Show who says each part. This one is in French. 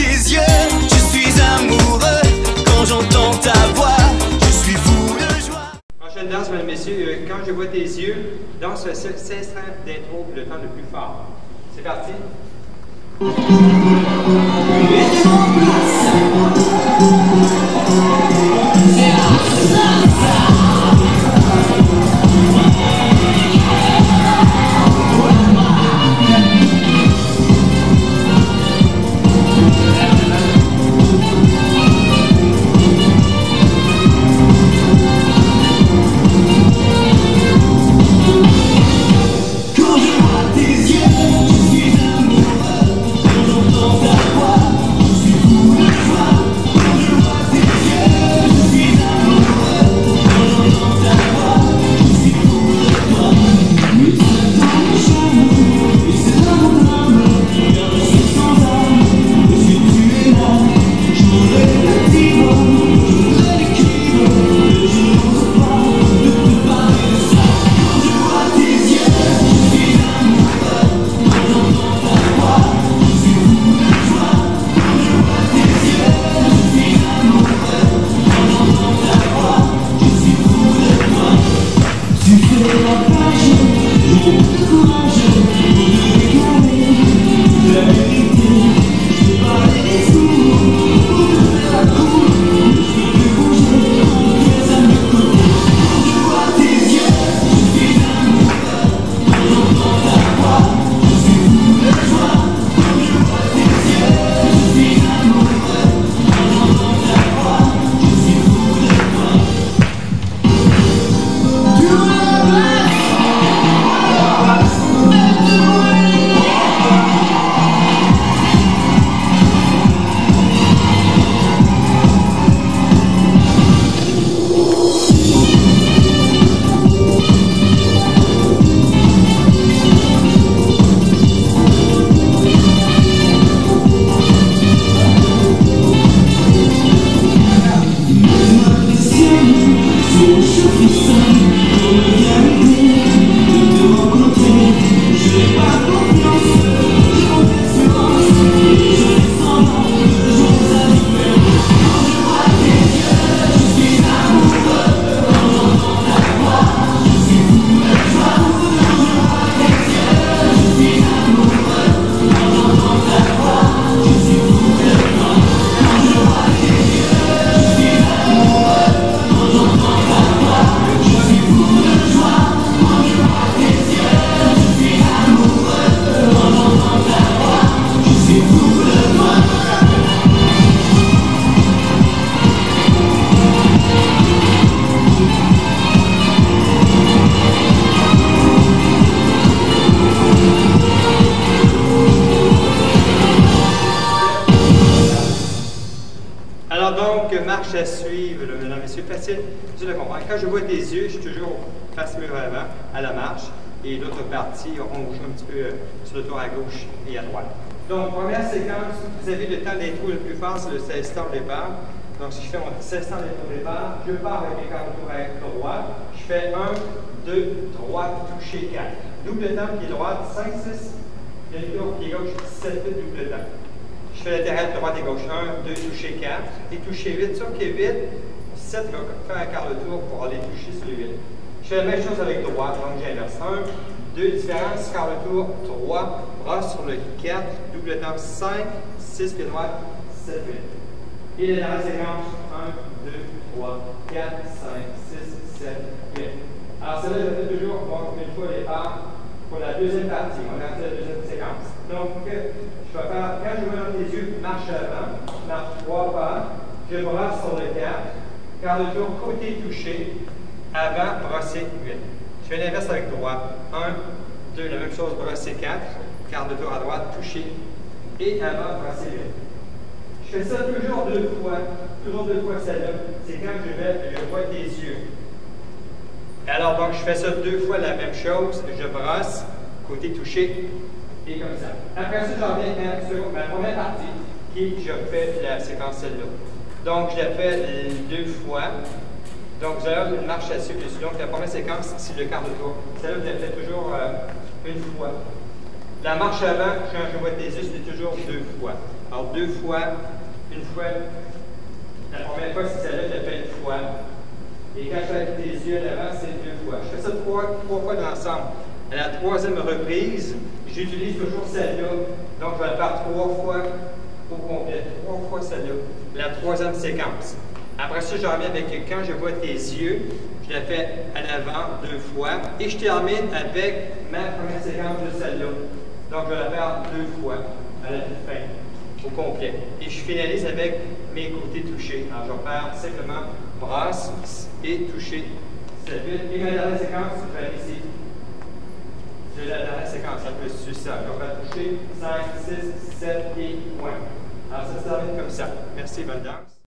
Speaker 1: tes yeux, je suis amoureux. Quand j'entends ta voix, je suis fou de joie.
Speaker 2: Prochaine danse, mesdames et messieurs, euh, quand je vois tes yeux, danse 16 d'intro le temps le plus fort. C'est parti. Donc, marche à suivre, mesdames et messieurs, facile, tu le. Quand je vois tes yeux, je suis toujours face mur avant, à la marche, et l'autre partie, on joue un petit peu euh, sur le tour à gauche et à droite. Donc, première séquence, vous avez le temps d'intro le plus fort, c'est le 16 temps au départ. Donc, si je fais mon 16 temps d'intro départ, je pars avec mes cartes de tour à droite, je fais 1, 2, droite, toucher 4. Double temps, pied droit, 5, 6, demi-tour, pied gauche, 7, 8, double temps. Je fais latéral droite et gauche. 1, 2, toucher 4. Et toucher 8. Sur qui est 8, 7 va faire un quart de tour pour aller toucher sur les 8. Je fais la même chose avec droite, donc j'inverse. 1, 2, différence, quart de tour, 3, bras sur le 4, double temps 5, 6, pied droit, 7, 8. Et la dernière séquence, 1, 2, 3, 4, 5, 6, 7, 8. Alors celle-là, je fais toujours, bon, une fois les pas pour la deuxième partie. On fait la deuxième séquence. Donc, je vais faire, quand je dans tes yeux, marche avant, marche trois pas, je brasse sur le 4, quart de tour côté touché, avant, brosser 8. Je fais l'inverse avec droite. 1, 2, la même chose, brosser 4, quart de tour à droite, touché, et avant, brosser 8. Je fais ça toujours deux fois, toujours deux fois celle-là. C'est quand je vais, je vois tes yeux. Alors, donc, je fais ça deux fois la même chose. Je brosse, côté touché, et comme ça. Après ça, j'en viens sur ma première partie, qui je fais la séquence celle-là. Donc, je la fais deux fois. Donc, vous avez une marche à suivre dessus. Donc, la première séquence, c'est le quart de tour. Celle-là, je la fais toujours euh, une fois. La marche avant, quand je vois tes yeux, c'est toujours deux fois. Alors, deux fois, une fois. La première fois, c'est celle-là, je la fais une fois. Et quand je fais tes yeux à l'avant, c'est deux fois. Je fais ça trois, trois fois dans l'ensemble. À la troisième reprise, j'utilise toujours celle-là. Donc, je vais la faire trois fois au complet. Trois fois celle-là. La troisième séquence. Après ça, je reviens avec quand je vois tes yeux, je la fais à l'avant deux fois. Et je termine avec ma première séquence de celle-là. Donc, je vais la faire deux fois à la fin, au complet. Et je finalise avec mes côtés touchés. Alors, je vais faire simplement brasse et toucher cette ville. Et ma dernière séquence, je vais ici. De la dernière séquence, ça peut suivre ça. Je vais toucher 5, 6, 7 et point. Alors, ça se termine comme ça. Merci, bonne.